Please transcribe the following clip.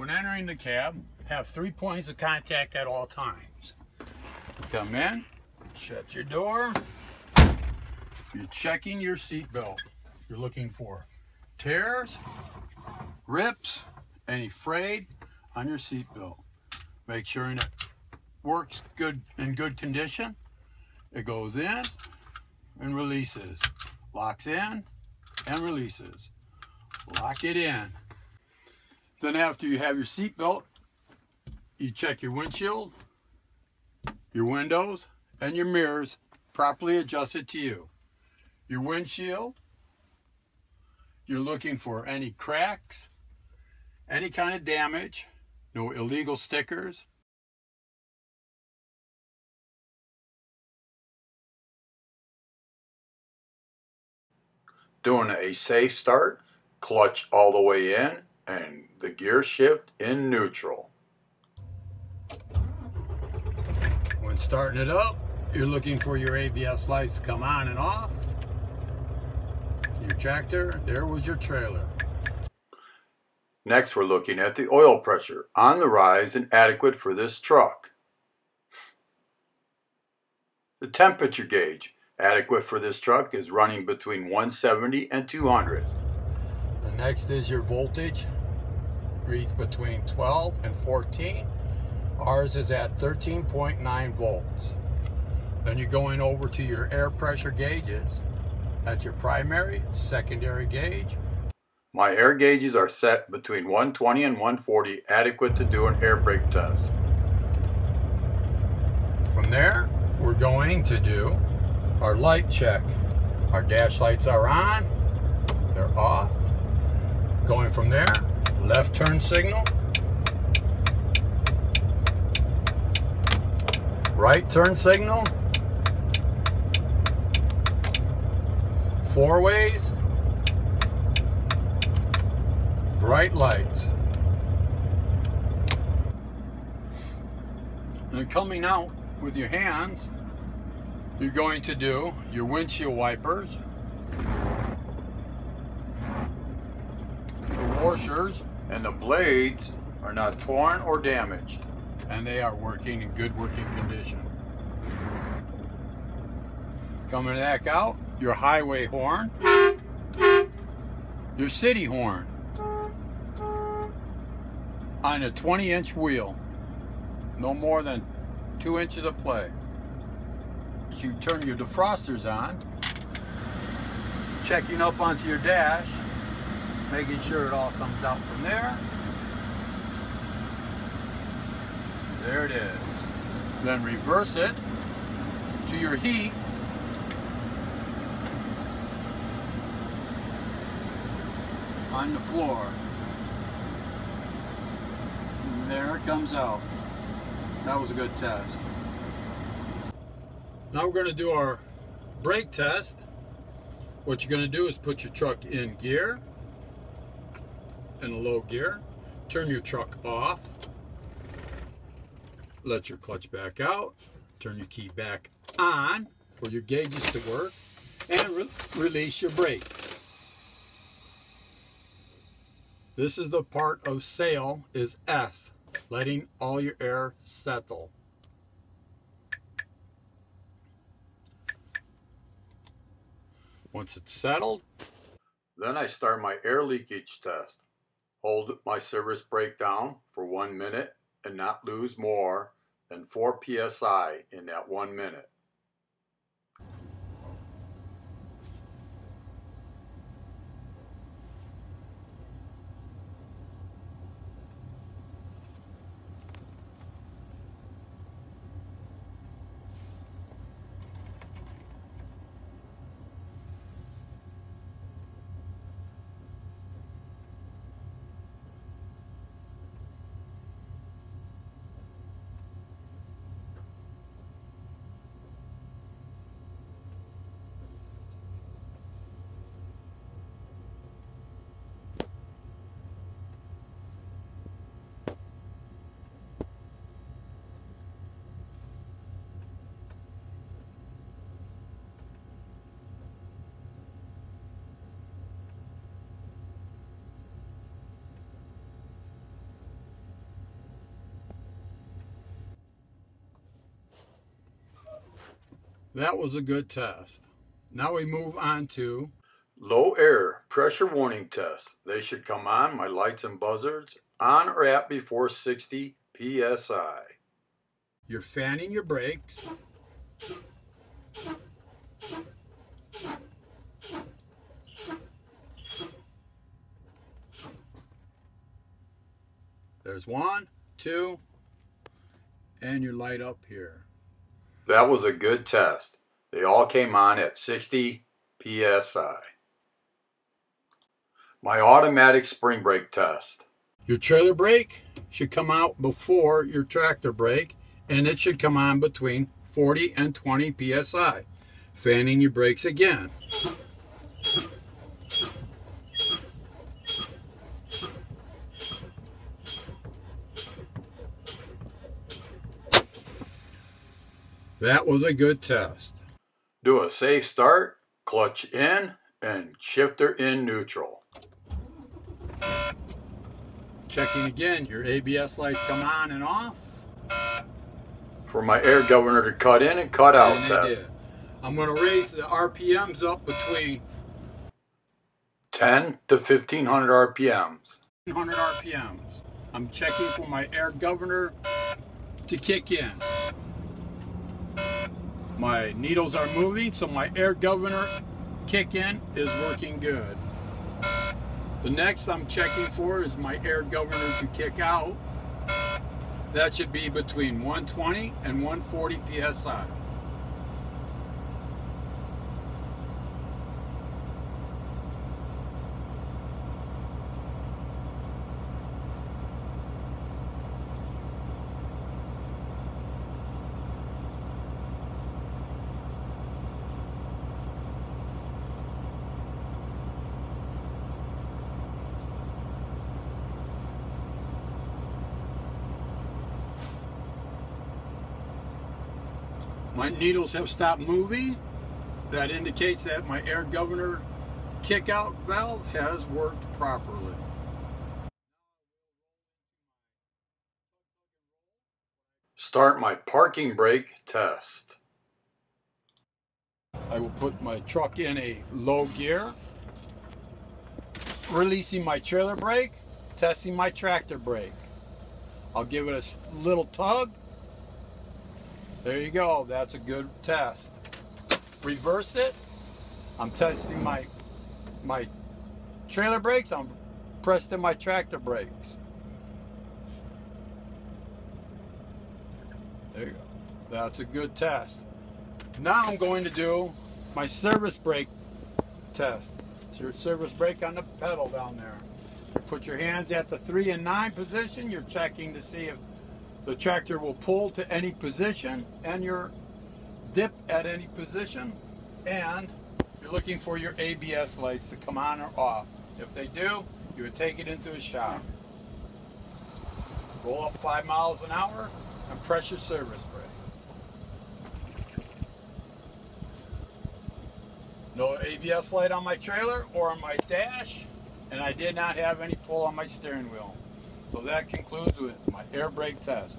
When entering the cab, have three points of contact at all times. Come in, shut your door. You're checking your seat belt. You're looking for tears, rips, any frayed on your seat belt. Make sure it works good in good condition. It goes in and releases. Locks in and releases. Lock it in. Then after you have your seat belt, you check your windshield, your windows, and your mirrors properly adjusted to you. Your windshield, you're looking for any cracks, any kind of damage, no illegal stickers, doing a safe start, clutch all the way in, and the gear shift in neutral. When starting it up, you're looking for your ABS lights to come on and off. Your tractor, there was your trailer. Next, we're looking at the oil pressure on the rise and adequate for this truck. The temperature gauge adequate for this truck is running between 170 and 200. The next is your voltage. Reads between 12 and 14. Ours is at 13.9 volts. Then you're going over to your air pressure gauges. That's your primary, secondary gauge. My air gauges are set between 120 and 140, adequate to do an air brake test. From there, we're going to do our light check. Our dash lights are on, they're off. Going from there, left turn signal, right turn signal, four ways, bright lights. And coming out with your hands, you're going to do your windshield wipers, the washers, and the blades are not torn or damaged and they are working in good working condition. Coming back out, your highway horn, your city horn. On a 20 inch wheel, no more than two inches of play. You turn your defrosters on, checking up onto your dash, making sure it all comes out from there. There it is. Then reverse it to your heat. on the floor. And there it comes out. That was a good test. Now we're going to do our brake test. What you're going to do is put your truck in gear, in a low gear, turn your truck off, let your clutch back out, turn your key back on for your gauges to work, and re release your brakes. This is the part of sail is S, letting all your air settle. Once it's settled, then I start my air leakage test. Hold my service brake down for one minute and not lose more than 4 psi in that one minute. That was a good test. Now we move on to low air pressure warning test. They should come on my lights and buzzards on or at before 60 psi. You're fanning your brakes. There's one, two, and you light up here. That was a good test. They all came on at 60 psi. My automatic spring brake test. Your trailer brake should come out before your tractor brake and it should come on between 40 and 20 psi. Fanning your brakes again. That was a good test. Do a safe start, clutch in, and shifter in neutral. Checking again, your ABS lights come on and off. For my air governor to cut in and cut out and test. I'm going to raise the RPMs up between 10 to 1500 RPMs. 1500 RPMs. I'm checking for my air governor to kick in. My needles are moving, so my air governor kick in is working good. The next I'm checking for is my air governor to kick out. That should be between 120 and 140 psi. My needles have stopped moving. That indicates that my air governor kick-out valve has worked properly. Start my parking brake test. I will put my truck in a low gear, releasing my trailer brake, testing my tractor brake. I'll give it a little tug there you go. That's a good test. Reverse it. I'm testing my my trailer brakes. I'm pressing my tractor brakes. There you go. That's a good test. Now I'm going to do my service brake test. It's your service brake on the pedal down there. You put your hands at the three and nine position. You're checking to see if the tractor will pull to any position and your dip at any position and you're looking for your ABS lights to come on or off. If they do, you would take it into a shop. Roll up five miles an hour and press your service brake. No ABS light on my trailer or on my dash and I did not have any pull on my steering wheel. So that concludes with my air brake test.